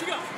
you got.